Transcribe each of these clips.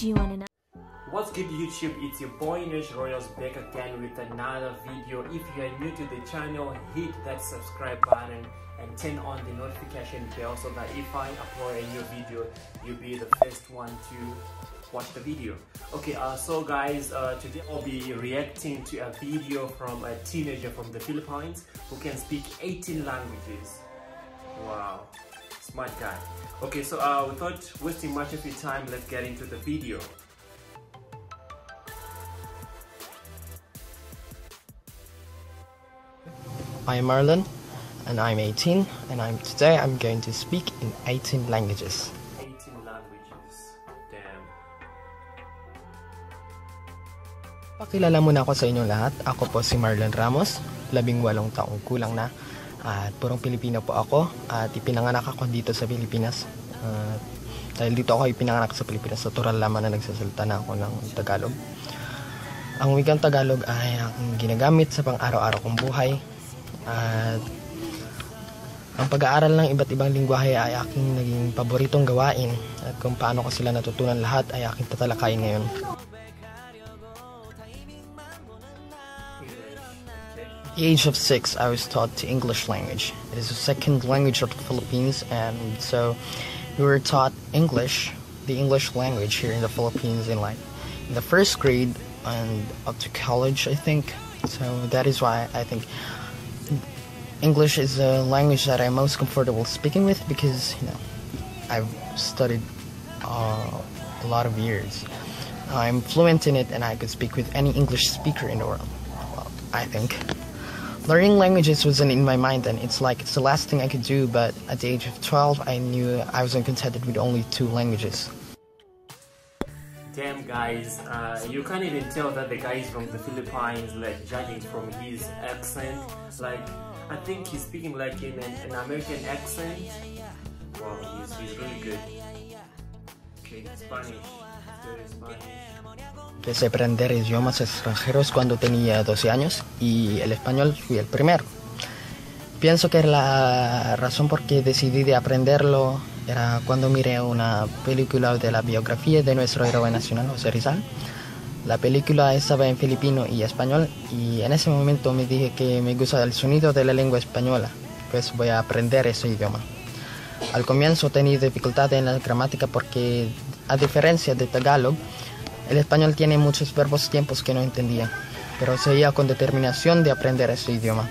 Do you want to know? What's good YouTube? It's your boy Nash Royals back again with another video. If you are new to the channel, hit that subscribe button and turn on the notification bell so that if I upload a new video, you'll be the first one to watch the video. Okay, uh, so guys, uh, today I'll be reacting to a video from a teenager from the Philippines who can speak 18 languages. Wow, smart guy. Okay, so uh, without wasting much of your time, let's get into the video. I'm Marlon and I'm 18 and I'm today I'm going to speak in 18 languages. 18 languages. Damn. Pakilala muna ako sa inyong lahat. Ako po si Marlon Ramos, labing walong taong kulang na. At purong Pilipino po ako at ipinanganak ako dito sa Pilipinas. At dahil dito ako ipinanganak sa Pilipinas, natural lamang na nagsasalita na ako ng Tagalog. Ang wikang Tagalog ay aking ginagamit sa pang-araw-araw kong buhay. At ang pag-aaral ng iba't ibang lingwahe ay aking naging paboritong gawain at kung paano ko sila natutunan lahat ay aking tatalakayin ngayon. The age of six, I was taught the English language. It is the second language of the Philippines, and so we were taught English, the English language here in the Philippines, in like in the first grade and up to college, I think. So that is why I think English is a language that I'm most comfortable speaking with because you know I've studied uh, a lot of years. I'm fluent in it and I could speak with any English speaker in the world. Well, I think. Learning languages wasn't in my mind and it's like it's the last thing I could do but at the age of 12 I knew I wasn't contented with only two languages. Damn guys, uh, you can't even tell that the guy is from the Philippines, like judging from his accent. Like, I think he's speaking like in an, an American accent. Wow, he's, he's really good. Okay, Spanish. Spanish. Empecé a aprender idiomas extranjeros cuando tenía 12 años y el español fui el primero. Pienso que la razón por qué decidí de aprenderlo era cuando miré una película de la biografía de nuestro héroe nacional, José Rizal. La película estaba en filipino y español y en ese momento me dije que me gusta el sonido de la lengua española, pues voy a aprender ese idioma. Al comienzo tenía dificultad en la gramática porque a diferencia de Tagalog, el español tiene muchos verbos tiempos que no entendía, pero seguía con determinación de aprender ese idioma.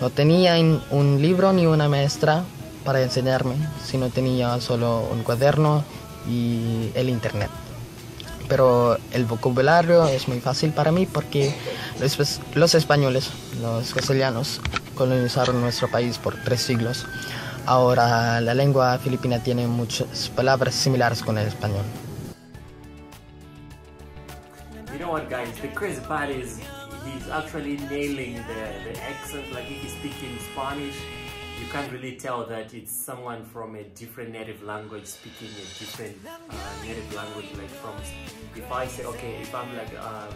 No tenía un libro ni una maestra para enseñarme, sino tenía solo un cuaderno y el internet. Pero el vocabulario es muy fácil para mí porque los, los españoles, los castellanos, colonizaron nuestro país por tres siglos. Ahora la lengua filipina tiene muchas palabras similares con el español. The crazy part is he's actually nailing the, the accent, like if he's speaking Spanish, you can't really tell that it's someone from a different native language speaking a different uh, native language like from if I say okay if I'm like um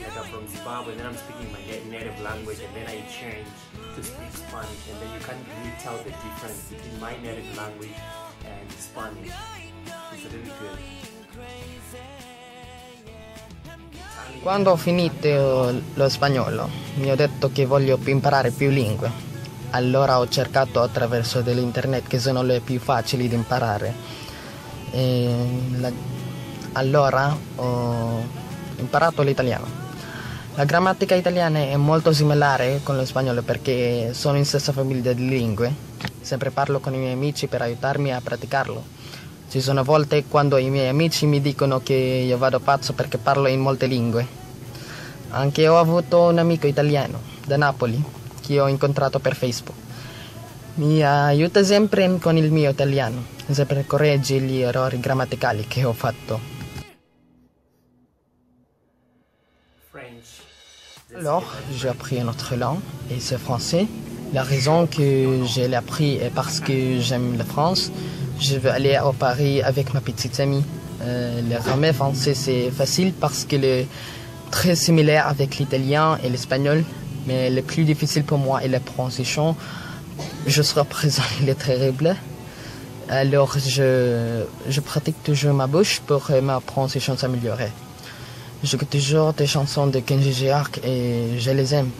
like I'm from Zimbabwe then I'm speaking my native language and then I change to speak Spanish and then you can't really tell the difference between my native language and Spanish. It's really good Quando ho finito lo spagnolo mi ho detto che voglio imparare più lingue allora ho cercato attraverso dell'internet che sono le più facili da imparare. La, allora ho imparato l'italiano. La grammatica italiana è molto similare con lo spagnolo perché sono in stessa famiglia di lingue. Sempre parlo con i miei amici per aiutarmi a praticarlo. Ci sono volte quando i miei amici mi dicono che io vado pazzo perché parlo in molte lingue. Anche ho avuto un amico italiano da Napoli che ho incontrato per Facebook. Mi aiuta sempre con il mio italiano, sempre corregge gli errori grammaticali che ho fatto. Alors, j'ai appris une autre langue, et c'est français. La raison que je l'ai appris est parce que j'aime la France. Je veux aller à Paris avec ma petite amie. Euh, le grammaire français, c'est facile parce qu'il est très similaire avec l'italien et l'espagnol mais le plus difficile pour moi est la prononciation. Je serai présent, il est terrible. Alors je, je pratique toujours ma bouche pour ma prononciation s'améliore. J'écoute toujours des chansons de Kenji Girac et je les aime.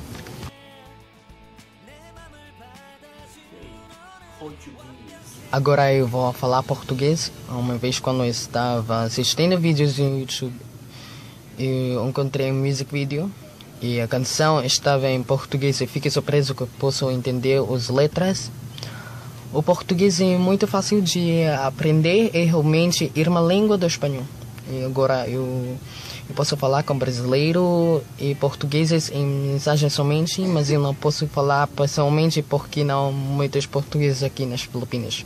Agora eu vou falar português. Uma vez quando eu estava assistindo vídeos no YouTube, eu encontrei um music video e a canção estava em português e fiquei surpreso que posso entender as letras. O português é muito fácil de aprender e realmente é uma língua do espanhol. E agora eu, eu posso falar com brasileiro e portugueses em mensagem somente, mas eu não posso falar pessoalmente porque não muitos portugueses aqui nas Filipinas.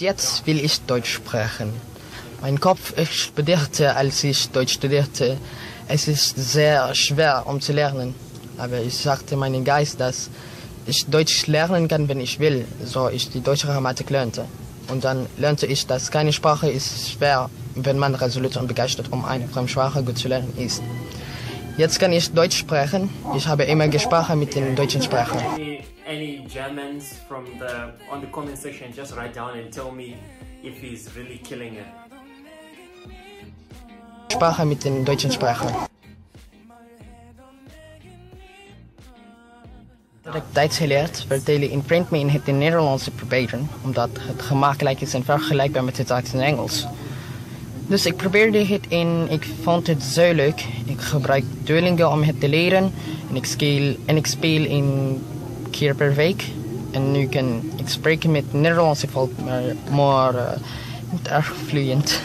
Jetzt will ich Deutsch sprechen. Mein Kopf explodierte, als ich Deutsch studierte. Es ist sehr schwer, um zu lernen. Aber ich sagte meinem Geist, dass ich Deutsch lernen kann, wenn ich will, so ich die deutsche Grammatik lernte. Und dann lernte ich, dass keine Sprache ist schwer, wenn man resolut und begeistert, um eine Fremdsprache gut zu lernen ist. Jetzt kann ich Deutsch sprechen. Ich habe immer gesprochen mit den deutschen Sprachen. Any, Germans from the on the comment section, just write down and tell me if he's really killing it. Sprache mit den deutschen Sprachen. Dat ik Duits geleerd, vertelde in print me in het Nederlands te proberen, omdat het gemakkelijk is en vergelijkbaar met het Duits en Engels. Dus ik probeerde het en ik vond het zo leuk. Ik gebruik Duolingo om het te leren en ik speel, en ik speel een keer per week. En nu kan ik spreken met Nederlandse volk, maar, maar eh, niet erg vloeiend.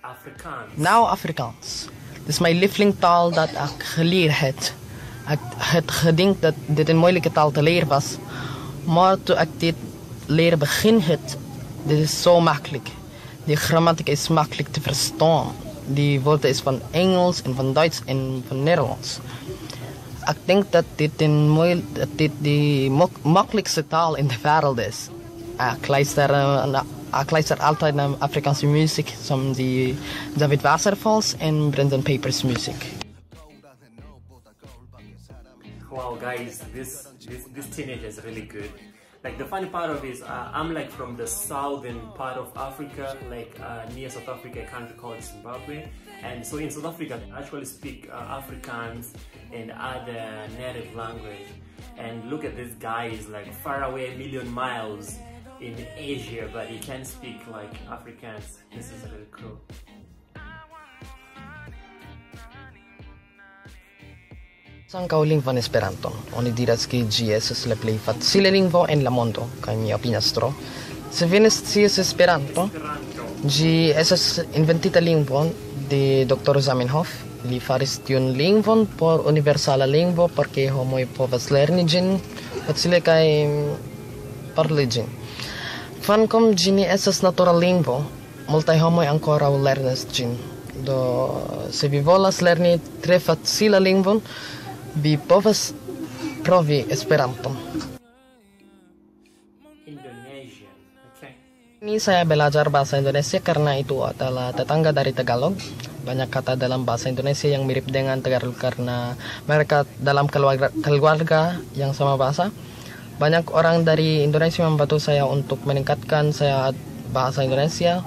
Afrikaans. Nou Afrikaans. Dit is mijn lievelingtaal dat ik geleerd heb. Ik had gedacht dat dit een moeilijke taal te leren was. Maar toen ik dit leren begin heb, dit is zo makkelijk. Die grammatica is makkelijk te verstaan. Die woorden is van Engels en van Duits en van Nederlands. Ik denk dat dit, een mooi, dat de mak- makkelijkste taal in de wereld is. Ik luister, eh, ik luister altijd naar Afrikaanse muziek, zoals die David Wasserfalls en Brendan Papers muziek. Wow, guys, this this this teenager is really good. Like the funny part of is, uh, I'm like from the southern part of Africa, like uh, near South Africa, a country called Zimbabwe. And so in South Africa, I actually speak uh, Afrikaans and other native language. And look at this guy, he's like far away, a million miles in Asia, but he can speak like Afrikaans. This is really cool. Ankaŭ lingvon Esperanton. Oni diras ke ĝi estas la plej facila lingvo en la mondo, kaj mi opinas tro. Se vi ne scias Esperanto, ĝi estas inventita lingvo de Dr. Zamenhof. Li faris tiun lingvon por universala lingvo, por ke homoj povas lerni ĝin facile kaj parli ĝin. Kvankam ĝi ne estas natura lingvo, multaj homoj ankoraŭ lernas ĝin. Do, se vi volas lerni tre facila lingvon, vi povas provi Esperanton. Okay. Ini saya belajar bahasa Indonesia karena itu adalah tetangga dari Tagalog. Banyak kata dalam bahasa Indonesia yang mirip dengan Tagalog karena mereka dalam keluarga, keluarga yang sama bahasa. Banyak orang dari Indonesia membantu saya untuk meningkatkan saya bahasa Indonesia.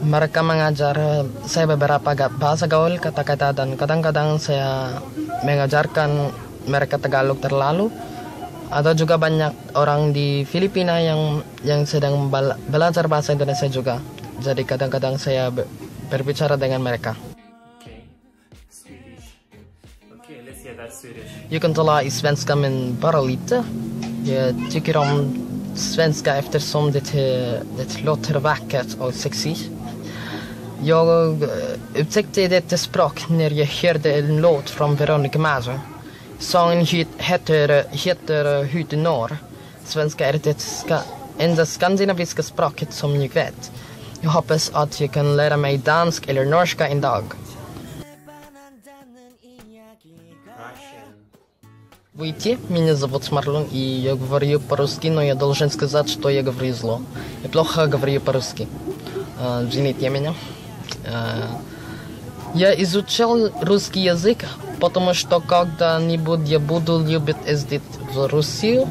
Mereka mengajar saya beberapa bahasa gaul, kata-kata, dan kadang-kadang saya mengajarkan mereka Tagalog terlalu. Ada juga banyak orang di Filipina yang yang sedang bela- belajar bahasa Indonesia juga. Jadi kadang-kadang saya be- berbicara dengan mereka. Okay. Okay, let's hear that Swedish. Jag kan tala svenska men bara lite. Jag tycker om svenska eftersom det, det låter vackert och sexigt. Jag eh, upptäckte detta språk när jag hörde en låt från Veronica Maggio. Sången het- heter, heter Hut i norr. Svenska är det ska, enda skandinaviska språket som jag vet. Jag hoppas att jag kan lära mig dansk eller norska en dag. Russian. Выйти, меня зовут Марлон, и я говорю по-русски, но я должен сказать, что я говорю зло. Я плохо говорю по-русски. А, Извините меня. Я изучал русский язык потому что когда-нибудь я буду любить ездить в Россию.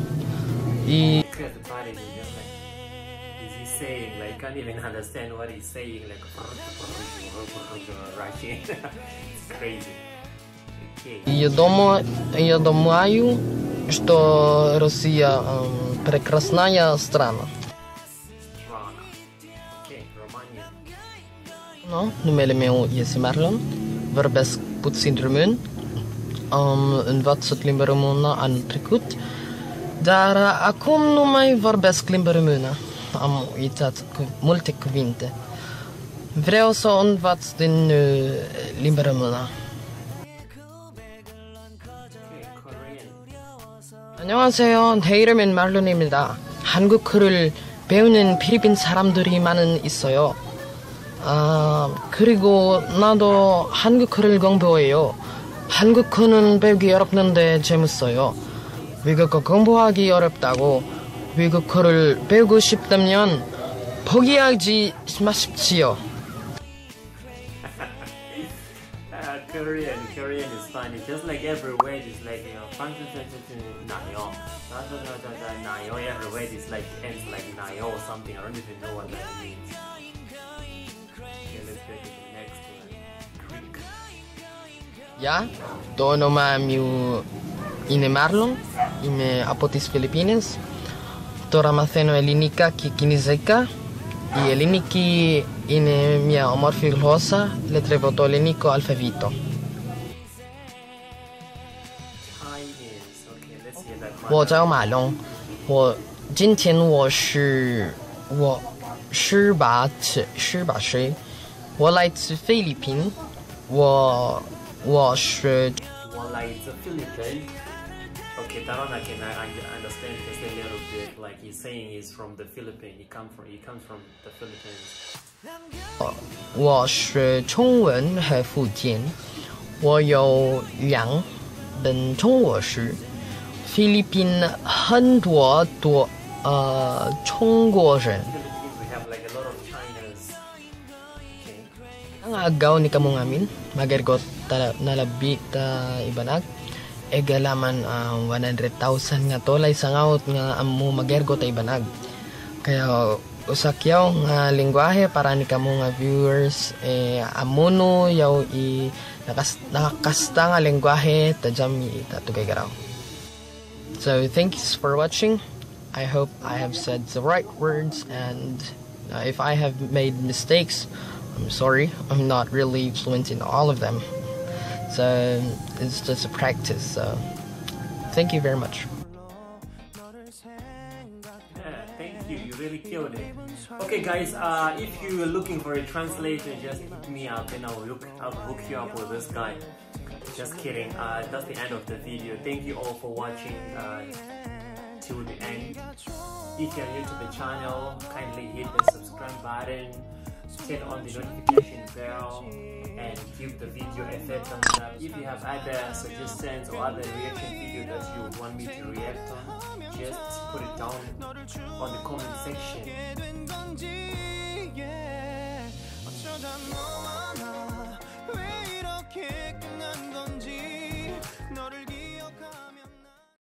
И я думаю, я думаю, что Россия эм, прекрасная страна. No, numele meu este Marlon, vorbesc puțin român, am învățat limba română anul trecut, dar acum nu mai vorbesc limba română. Am uitat cu multe cuvinte. Vreau să învăț din uh, limba română. 안녕하세요. 제 이름은 말론입니다. 한국어를 배우는 필리핀 사람들이 많은 있어요. 아, 그리고 나도 한국어를 공부해요. 한국어는 배우기 어렵는데 재밌어요. 외국어 공부하기 어렵다고 외국어를 배우고 싶다면 포기하지 마십시오. Uh, Korean, Korean is funny. Just like every word is like, you know, nayo. Nayo, every word is like, ends like nayo or something. I don't even know what that means. Ja, to nomam ju είναι Marlon, είμαι από τις Φιλιππίνες. Τώρα μαθαίνω ελληνικά και κινέζικα. Η ελληνική είναι μια όμορφη γλώσσα, λετρεύω το ελληνικό αλφαβήτο. Chinese. Okay, let's hear that 我 one. 叫马龙，我今天我是我十八岁，十八岁，我来自菲律宾，我 我是 One like it's a Philippine. Okay, that one I can I, I understand just a little bit. Like he's saying he's from the Philippines. He come from he comes from the Philippines. 我我是中文和福建，我有两本中国书。菲律宾很多多呃中国人，ang agaw ni kamong amin, magergot ta nalabi ta ibanag. Egalaman ang 100,000 nga tolay sa ngaut nga amo magergot ta ibanag. Kaya usakyaw nga lingwahe para ni kamo nga viewers eh amuno yaw i nakas, nakakasta nga lingwahe tajam i tatugay garaw. So thank you for watching. I hope I have said the right words and uh, if I have made mistakes, I'm sorry. I'm not really fluent in all of them. So it's just a practice. So thank you very much. Yeah, thank you. You really killed it. Okay, guys. Uh, if you're looking for a translator, just hit me up, and I'll look. I'll hook you up with this guy. Just kidding. Uh, that's the end of the video. Thank you all for watching uh, till the end. If you're new to the channel, kindly hit the subscribe button, turn on the notification bell, and give the video a fair thumbs up. If you have other suggestions or other reaction videos that you want me to react on, just put it down on the comment section.